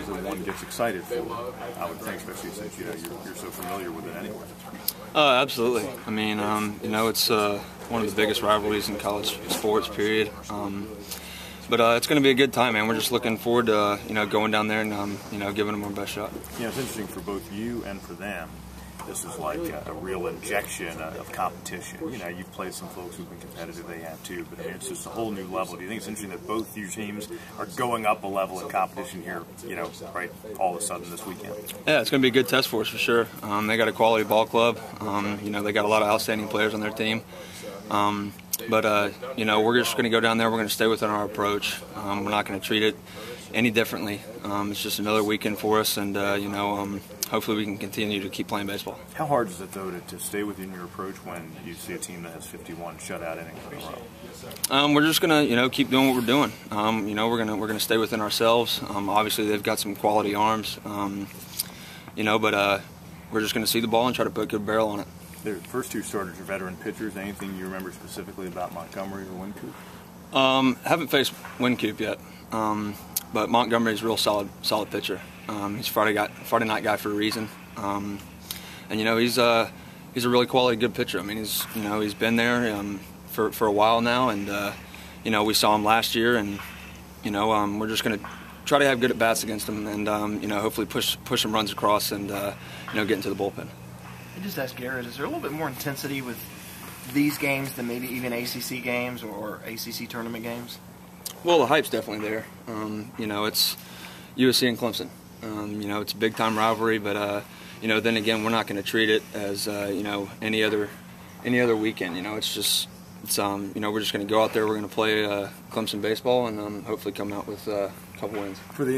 that one gets excited for. I would think, especially since you know you're, you're so familiar with it anyway. Uh, absolutely. I mean, um, you know, it's uh, one of the biggest rivalries in college sports. Period. Um, but uh, it's going to be a good time, man. We're just looking forward to uh, you know going down there and um, you know giving them our best shot. Yeah, it's interesting for both you and for them. This is like a, a real injection of competition. You know, you've played some folks who've been competitive; they have too. But I mean, it's just a whole new level. Do you think it's interesting that both your teams are going up a level in competition here? You know, right all of a sudden this weekend. Yeah, it's going to be a good test for us for sure. Um, they got a quality ball club. Um, you know, they got a lot of outstanding players on their team. Um, but uh, you know, we're just going to go down there. We're going to stay within our approach. Um, we're not going to treat it any differently. Um, it's just another weekend for us, and uh, you know, um, hopefully we can continue to keep playing baseball. How hard is it though to, to stay within your approach when you see a team that has 51 shutout innings in a row? Um, we're just gonna, you know, keep doing what we're doing. Um, you know, we're gonna we're gonna stay within ourselves. Um, obviously, they've got some quality arms. Um, you know, but uh, we're just gonna see the ball and try to put a good barrel on it. The first two starters are veteran pitchers. Anything you remember specifically about Montgomery or Wynkoop? Um, haven't faced Wynkoop yet, um, but Montgomery's a real solid, solid pitcher. Um, he's Friday Friday night guy for a reason, um, and you know he's uh, he's a really quality good pitcher. I mean he's you know he's been there um, for for a while now, and uh, you know we saw him last year, and you know um, we're just gonna try to have good at bats against him, and um, you know hopefully push push some runs across, and uh, you know get into the bullpen. I just ask Garrett, is there a little bit more intensity with these games than maybe even ACC games or ACC tournament games? Well, the hype's definitely there. Um, you know, it's USC and Clemson. Um, you know, it's a big time rivalry, but uh, you know, then again, we're not going to treat it as uh, you know any other any other weekend. You know, it's just it's um, you know we're just going to go out there, we're going to play uh, Clemson baseball, and um, hopefully come out with uh, a couple wins. For the